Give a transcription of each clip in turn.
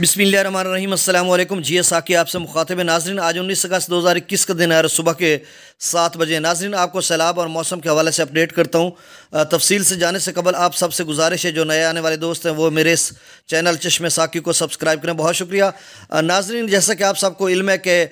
بسم اللہ الرحمن الرحیم، السلام علیکم۔ جی ہاں، ایس آپ سے مخاطب ناظرین۔ آج انیس اگست دو ہزار اکیس کا دن ہے صبح کے سات بجے. ناظرین، آپ کو سیلاب اور موسم کے حوالے سے اپڈیٹ کرتا ہوں. تفصیل سے جانے سے قبل آپ سب سے گزارش ہے، جو نئے آنے والے دوست ہیں، وہ میرے اس چینل چشم ساکی کو سبسکرائب کریں. بہت شکریہ. ناظرین، جیسا کہ آپ سب کو علم ہے کہ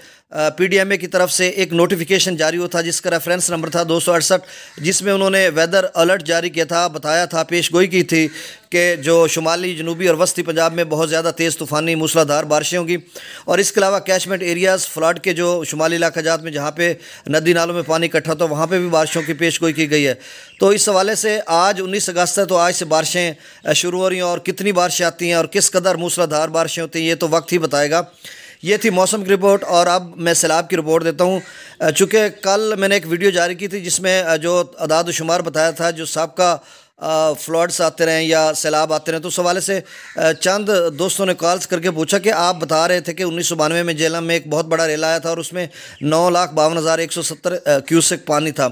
پی ڈی ایم اے کی طرف سے ایک نوٹیفیکیشن جاری ہوا تھا، جس کا ریفرنس نمبر تھا دو سو اڑسٹھ جس میں انہوں نے ویدر الرٹ جاری کیا تھا، بتایا تھا، پیش گوئی کی تھی کہ جو شمالی، جنوبی اور وسطی پنجاب میں بہت زیادہ تیز طوفانی موسلا دھار بارشیں ہوں گی. اور اس کے علاوہ کیچمنٹ ایریاز فلڈ کے جو شمالی علاقہ جات میں، جہاں پہ ندی نالوں میں پانی اکٹھا تو وہاں پہ بھی بارشوں کی پیش گوئی کی گئی ہے۔ تو اس حوالے سے آج انیس اگست ہے تو آج سے بارشیں شروع ہو رہی ہیں اور کتنی بارشیں آتی ہیں اور کس قدر موسلا دھار بارشیں ہوتی ہیں یہ تو وقت ہی بتائے گا۔ یہ تھی موسم کی رپورٹ اور اب میں سیلاب کی رپورٹ دیتا ہوں۔ چونکہ کل میں نے ایک ویڈیو جاری کی تھی جس میں جو اداد و شمار بتایا تھا، جو سابقہ فلوڈس آتے رہیں یا سیلاب آتے رہیں تو اس حوالے سے چند دوستوں نے کالز کر کے پوچھا کہ آپ بتا رہے تھے کہ انیس سو بانوے میں جیلم میں ایک بہت بڑا ریل آیا تھا اور اس میں نو لاکھ باون ہزار ایک سو ستر کیوسک پانی تھا۔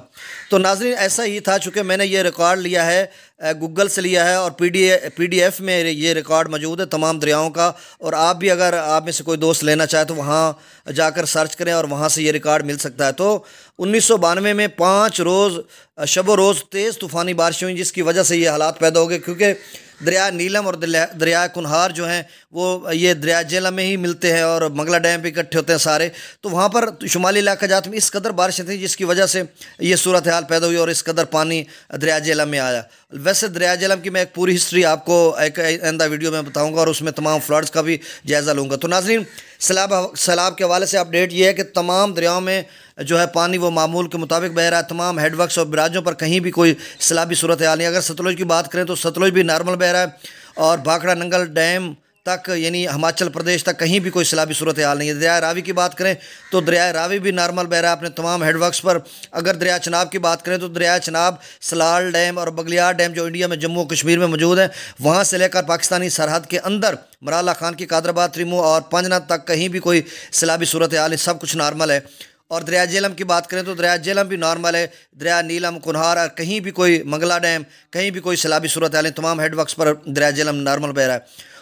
تو ناظرین، ایسا ہی تھا چونکہ میں نے یہ ریکارڈ لیا ہے گوگل سے لیا ہے اور P D P D F میں یہ ریکارڈ موجود ہے تمام دریاؤں کا۔ اور آپ بھی اگر آپ میں سے کوئی دوست لینا چاہے تو وہاں جا کر سرچ کریں اور وہاں سے یہ ریکارڈ مل سکتا ہے۔ تو انیس سو بانوے میں پانچ روز، شب و روز تیز طوفانی بارشیں ہوئیں، جس کی وجہ سے یہ حالات پیدا ہو گئے۔ کیونکہ دریا نیلم اور دریا کنہار جو ہیں، وہ یہ دریا جیلم میں ہی ملتے ہیں اور منگلہ ڈیم پہ اکٹھے ہوتے ہیں سارے۔ تو وہاں پر شمالی علاقہ جات میں اس قدر بارشیں تھیں، جس کی وجہ سے یہ صورتحال پیدا ہوئی اور اس قدر پانی دریا جیلم میں آیا۔ ویسے دریا جیلم کی میں ایک پوری ہسٹری آپ کو ایک آئندہ ویڈیو میں بتاؤں گا اور اس میں تمام فلڈز کا بھی جائزہ لوں گا۔ تو ناظرین، سیلاب سیلاب کے حوالے سے اپڈیٹ یہ ہے کہ تمام دریاؤں میں جو ہے پانی وہ معمول کے مطابق بہ رہا ہے۔ تمام ہیڈ ورکس اور براجوں پر کہیں بھی کوئی سیلابی صورت حال نہیں۔ اگر ستلوج کی بات کریں تو ستلوج بھی نارمل بہ رہا ہے اور بھاکڑا ننگل ڈیم تک یعنی ہماچل پردیش تک کہیں بھی کوئی سیلابی صورت حال نہیں ہے۔ دریائے راوی کی بات کریں تو دریائے راوی بھی نارمل بہ رہا ہے۔ اپنے تمام ہیڈ ورکس پر اگر دریا چناب کی بات کریں تو دریائے چناب، سلال ڈیم اور بگلیار ڈیم جو انڈیا میں، جموں کشمیر میں موجود ہیں، وہاں سے لے کر پاکستانی سرحد کے اندر مرالا خان کی قادرآباد تریمو اور پنجنا تک کہیں بھی کوئی سیلابی صورت حال نہیں، سب کچھ نارمل ہے۔ اور دریا جیلم کی بات کریں تو دریا جیلم بھی نارمل ہے۔ دریا نیلم کنہار کہیں بھی کوئی منگلہ ڈیم، کہیں بھی کوئی سیلابی صورت حال تمام ہیڈ ورکس پر دریا جیلم نارمل بہ رہا ہے۔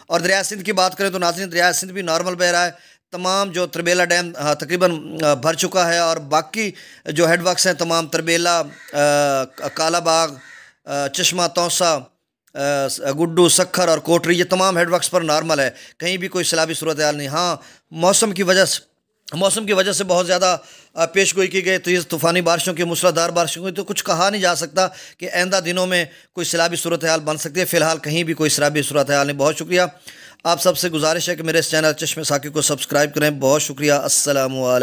اور دریا سندھ کی بات کریں تو ناظرین، دریا سندھ بھی نارمل بہ رہا ہے۔ تمام جو تربیلا ڈیم تقریباً بھر چکا ہے اور باقی جو ہیڈ ورکس ہیں، تمام تربیلا کالا باغ چشمہ توسا گڈو، سکھر اور کوٹری، یہ تمام ہیڈ ورکس پر نارمل ہے۔ کہیں بھی کوئی سیلابی صورت حال نہیں۔ ہاں موسم کی وجہ سے موسم کی وجہ سے بہت زیادہ پیش گوئی کی گئی تیز طوفانی بارشوں کی دار بارشوں کی تو کچھ کہا نہیں جا سکتا کہ آئندہ دنوں میں کوئی سیلابی صورتحال بن سکتی ہے۔ فی الحال کہیں بھی کوئی سیلابی صورتحال نہیں۔ بہت شکریہ۔ آپ سب سے گزارش ہے کہ میرے اس چینل چشم ساکی کو سبسکرائب کریں۔ بہت شکریہ۔ السلام علیکم۔